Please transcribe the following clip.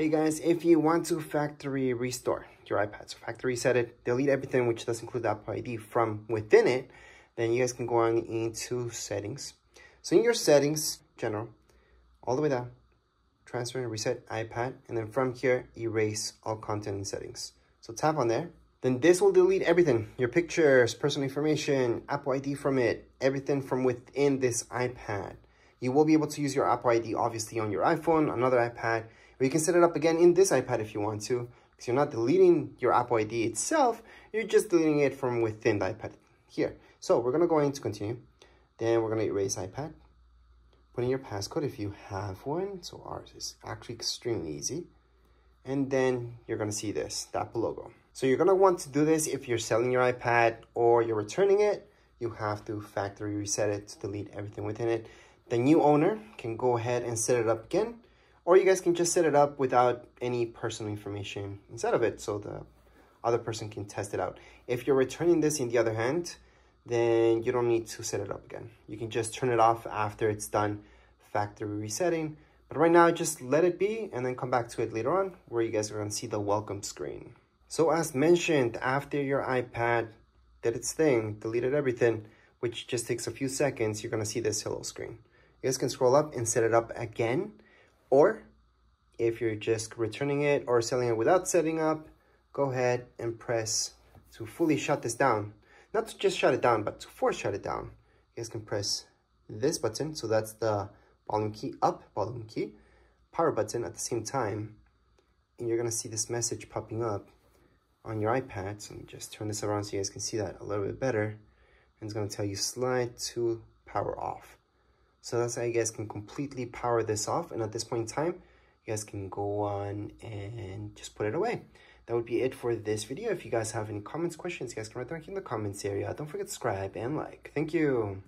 Hey guys, if you want to factory restore your iPad, so factory reset it, delete everything which does include the Apple ID from within it, then you guys can go on into settings. So in your settings, general, all the way down, transfer and reset iPad, and then from here, erase all content and settings. So tap on there, then this will delete everything, your pictures, personal information, Apple ID from it, everything from within this iPad. You will be able to use your Apple ID obviously on your iPhone, another iPad, or you can set it up again in this iPad if you want to, because you're not deleting your Apple ID itself, you're just deleting it from within the iPad here. So we're gonna go into continue. Then we're gonna erase iPad. Put in your passcode if you have one. So ours is actually extremely easy. And then you're gonna see this, the Apple logo. So you're gonna want to do this if you're selling your iPad or you're returning it, you have to factory reset it to delete everything within it. The new owner can go ahead and set it up again or you guys can just set it up without any personal information inside of it so the other person can test it out. If you're returning this in the other hand, then you don't need to set it up again. You can just turn it off after it's done factory resetting. But right now, just let it be and then come back to it later on where you guys are gonna see the welcome screen. So as mentioned, after your iPad did its thing, deleted everything, which just takes a few seconds, you're gonna see this hello screen. You guys can scroll up and set it up again or if you're just returning it or selling it without setting up, go ahead and press to fully shut this down. Not to just shut it down, but to force shut it down. You guys can press this button. So that's the volume key up, volume key, power button at the same time. And you're gonna see this message popping up on your iPad. So let me just turn this around so you guys can see that a little bit better. And it's gonna tell you slide to power off. So that's how you guys can completely power this off. And at this point in time, you guys can go on and just put it away. That would be it for this video. If you guys have any comments, questions, you guys can write them in the comments area. Don't forget to subscribe and like. Thank you.